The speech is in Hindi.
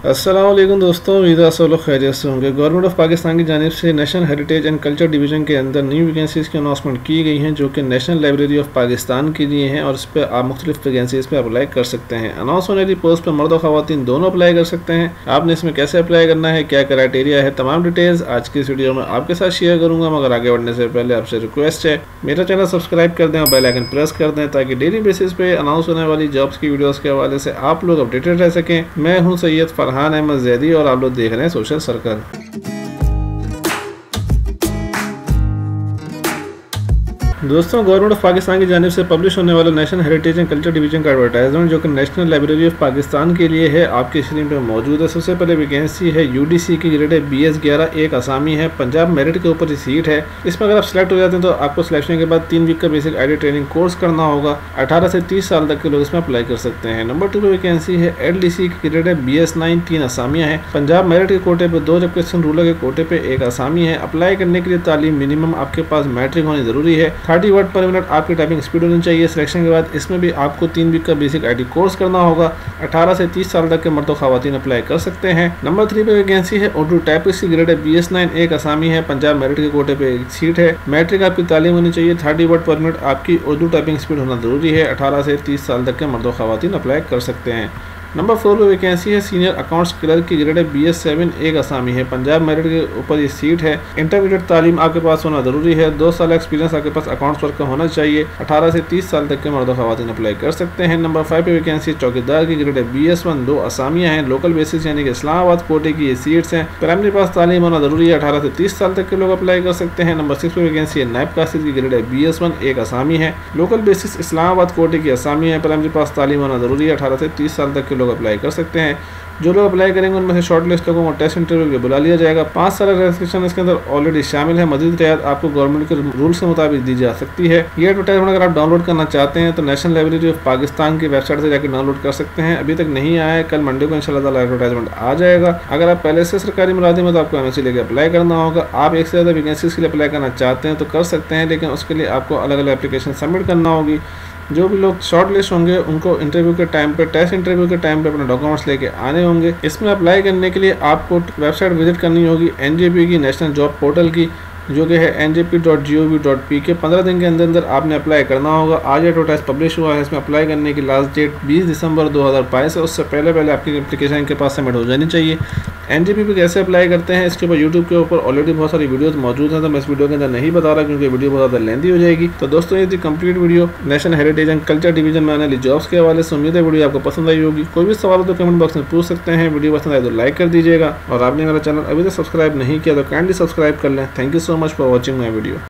असलम दोस्तों, उम्मीद लोग खैरियत से होंगे। गवर्नमेंट ऑफ़ पाकिस्तान की जानब से national heritage and culture division के अंदर न्यू वैकेंसीज़ की अनाउंसमेंट की गई हैं, जो कि नेशनल लाइब्रेरी ऑफ़ पाकिस्तान के लिए हैं, और इस पर आप मुख्तलिफ़ वैकेंसीज़ पर अप्लाई कर सकते हैं। अनाउंस होने वाली पोस्ट पर मर्द खातन दोनों अप्लाई कर सकते हैं। आपने इसमें कैसे अप्लाई करना है, क्या क्राइटेरिया है, तमाम डिटेल्स आज की इस वीडियो में आपके साथ शेयर करूँगा, मगर आगे बढ़ने से पहले आपसे रिक्वेस्ट है, मेरा चैनल सब्सक्राइब कर दें और बेलाइकन प्रेस कर दें, ताकि डेली बेसिस पे अनाउंस होने वाली जॉब्स की वीडियोज़ के हवाले से आप लोग अपडेटेड रह सकें। मैं हूँ सैयद फरहान अहमद जैदी और आप लोग देख रहे हैं सोशल सर्कल। दोस्तों, गवर्नमेंट ऑफ़ पाकिस्तान की जानब से पब्लिश होने वाला national heritage and culture division का एडवर्टाइजमेंट जो कि नेशनल लाइब्रेरी ऑफ़ पाकिस्तान के लिए है, आपकी स्क्रीन पर मौजूद है। सबसे पहले वैकेंसी है यूडीसी की ग्रेड है बी एस ग्यारह एक आसामी है। पंजाब मेरिट के ऊपर सीट है। इसमें अगर आप सिलेक्ट हो जाते हैं तो आपको सिलेक्शन के बाद तीन वीक का बेसिक आई ट्रेनिंग कोर्स करना होगा। अठारह से तीस साल तक के लोग इसमें अप्लाई कर सकते हैं। नंबर टू पर वैकेंसी है एल डी सी की ग्रेड है बी एस नाइन तीन आसामियाँ हैं। पंजाब मेरिट के कोटे पर दो जबकि सन रूलर के कोटे पर एक आसामी है। अप्लाई करने के लिए तालीम मिनिमम आपके पास मैट्रिक होनी ज़रूरी है। थर्टी वर्ड पर मिनट आपकी टाइपिंग स्पीड होनी चाहिए। सिलेक्शन के बाद इसमें भी आपको तीन वीक का बेसिक आईटी कोर्स करना होगा। 18 से 30 साल तक के मर्द खातन अप्लाई कर सकते हैं। नंबर थ्री पे वैकेंसी है। उर्दू टाइपिस्ट की ग्रेड है। बी एस नाइन एक आसामी है। पंजाब मेरिट के कोटे पे एक सीट है। मैट्रिक आपकी तालीम होनी चाहिए। थर्टी वर्ड पर मिनट आपकी उर्दू टाइपिंग स्पीड होना ज़रूरी है। अठारह से तीस साल तक के मर्द खातन अप्लाई कर सकते हैं। नंबर फोर पर वैकेंसी है सीनियर अकाउंट्स क्लर्क की ग्रेड बी एस सेवन एक आसामी है। पंजाब मेरिट के ऊपर ये सीट है। इंटरमीडिएट तालीम आपके पास होना ज़रूरी है। दो साल एक्सपीरियंस आपके पास अकाउंट्स वर्क का होना चाहिए। अठारह से तीस साल तक के मर्द खातन अप्लाई कर सकते हैं। नंबर फाइव पे वैकेंसी चौकीदार की ग्रेड बी एस वन दो आसामियाँ हैं। लोकल बेसिस यानी कि इस्लामाबाद कोटे की ये सीट्स हैं। प्राइमरी पास तालीम होना ज़रूरी है। अठारह से तीस साल तक के लोग अप्लाई कर सकते हैं। नंबर सिक्स पे वैकेंसी है, नायब कासिद की ग्रेड बी एस वन एक आसामी है। लोकल बेसिस इस्लामाबाद कोटे की आसामी है। प्राइमरी पास तालीम होना ज़रूरी है। अठारह से तीस साल तक के लोग अप्लाई कर सकते हैं। जो लोग अप्लाई करेंगे, उनमें से शॉर्ट लिस्ट लोगों को टेस्ट इंटरव्यू के बुला लिया जाएगा। पाँच साल रजिस्ट्रेशन इसके अंदर ऑलरेडी शामिल है। मजीद रियायत आपको गवर्नमेंट के रूल्स के मुताबिक दी जा सकती है। ये एडवर्टाइजमेंट अगर आप डाउनलोड करना चाहते हैं तो नेशनल लाइब्रेरी ऑफ़ पाकिस्तान की वेबसाइट से जाकर डाउनलोड कर सकते हैं। अभी तक नहीं आया है। कल मंडे को इंशाल्लाह एडवर्टाइजमेंट आ जाएगा। अगर आप पहले से सरकारी मुलाजिम है तो आपको एमएससी लेकर अप्लाई करना होगा। आप एक से ज़्यादा वैकेंसीज के लिए अप्लाई करना चाहते हैं तो कर सकते हैं, लेकिन उसके लिए आपको अलग अलग एप्लीकेशन सबमिट करना होगी। जो भी लोग शॉर्ट लिस्ट होंगे, उनको इंटरव्यू के टाइम पे टेस्ट इंटरव्यू के टाइम पे अपने डॉक्यूमेंट्स लेके आने होंगे। इसमें अप्लाई करने के लिए आपको वेबसाइट विज़िट करनी होगी एन की नेशनल जॉब पोर्टल की, जो कि है N J P dot G O V dot P K पंद्रह दिन के अंदर अंदर आपने अप्लाई करना होगा। आज एडवर्टाइज पब्लिश हुआ है, इसमें अप्लाई करने की लास्ट डेट 20 दिसंबर 2022 है। उससे पहले पहले आपकी एप्लीकेशन के पास सबमिट हो जानी चाहिए। एन कैसे अप्लाई करते हैं, इसके ऊपर यूट्यूब के ऊपर ऑलरेडी बहुत सारी वीडियोस मौजूद हैं तो मैं इस वीडियो के अंदर नहीं बता रहा क्योंकि वीडियो बहुत ज़्यादा लेंदी हो जाएगी। तो दोस्तों, ये थी complete video national heritage and culture division में आने वाली जॉब्स के हवाले से उम्मीद है वीडियो आपको पसंद आई होगी। कोई भी सवाल हो तो कमेंट बॉक्स में पूछ सकते हैं वीडियो पसंद आए तो लाइक कर दीजिएगा। और आपने मेरा चैनल अभी तक सब्सक्राइब नहीं किया तो काइंडली सब्सक्राइब कर लें। Thank you so much for watching my video